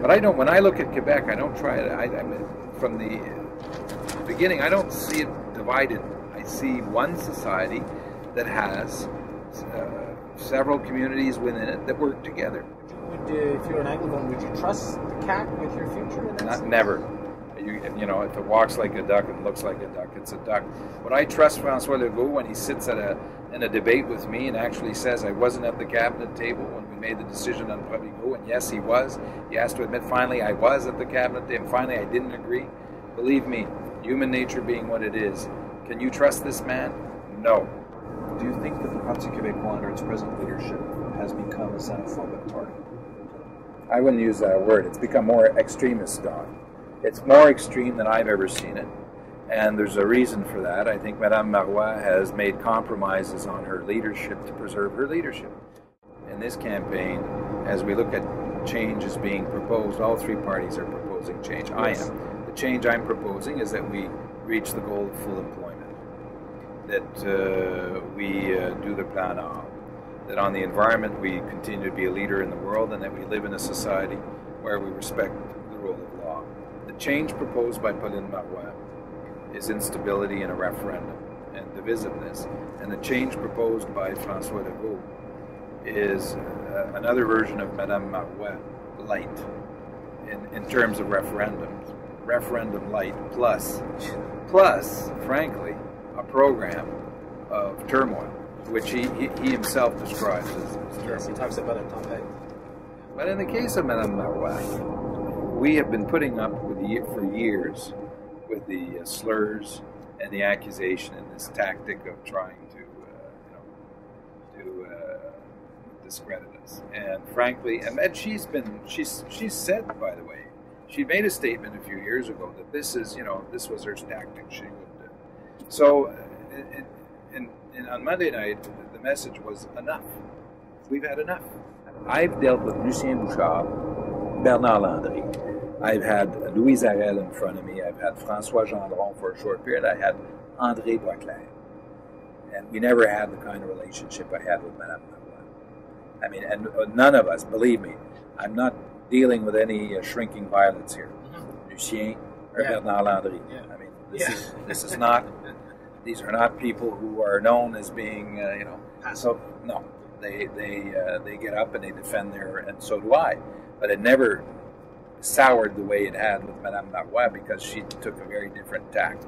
But I don't. When I look at Quebec, I don't try it. I, I mean, from the beginning, I don't see it divided. I see one society that has uh, several communities within it that work together. Would, uh, if you're an Anglophone, would you trust the CAQ with your future? Not never. You, you know, if it walks like a duck and looks like a duck, it's a duck. But I trust François Legault when he sits at a in a debate with me and actually says I wasn't at the cabinet table when we made the decision on Provigo, and yes, he was. He has to admit finally I was at the cabinet table. And finally, I didn't agree. Believe me, human nature being what it is, can you trust this man? No. Do you think that the Parti Québécois under its present leadership has become a xenophobic party? I wouldn't use that word. It's become more extremist, Don. It's more extreme than I've ever seen it. And there's a reason for that. I think Madame Marois has made compromises on her leadership to preserve her leadership. In this campaign, as we look at changes being proposed, all three parties are proposing change. I am. The change I'm proposing is that we reach the goal of full employment, that uh, we uh, do the Plan Nord, that on the environment we continue to be a leader in the world, and that we live in a society where we respect the rule of law. The change proposed by Pauline Marois is instability in a referendum and divisiveness, and the change proposed by François Legault is uh, another version of Madame Marois light in, in terms of referendums. Referendum light plus, plus, frankly, a program of turmoil, which he, he, he himself describes as, as turmoil. Yes, he talks about it, Tom Petty. But in the case of Madame Marois, we have been putting up with the, for years with the uh, slurs and the accusation and this tactic of trying to, uh, you know, to uh, discredit us. And frankly, and, she's been, she's, she's said, by the way, she made a statement a few years ago that this is, you know, this was her tactic. She would. Uh, so, uh, and, and, and on Monday night, the message was enough. We've had enough. I've dealt with Lucien Bouchard, Bernard Landry. I've had Louise Harel in front of me. I've had François Gendron for a short period. I had André Boisclair. And we never had the kind of relationship I had with Madame Marois. I mean, and uh, none of us, believe me, I'm not dealing with any uh, shrinking violets here. Lucien or Yeah. Bernard Landry. Yeah. I mean, this, Yeah. is, this is not, these are not people who are known as being, uh, you know, so no, they they uh, they get up and they defend their, and so do I. But it never soured the way it had with Madame Marois because she took a very different tact.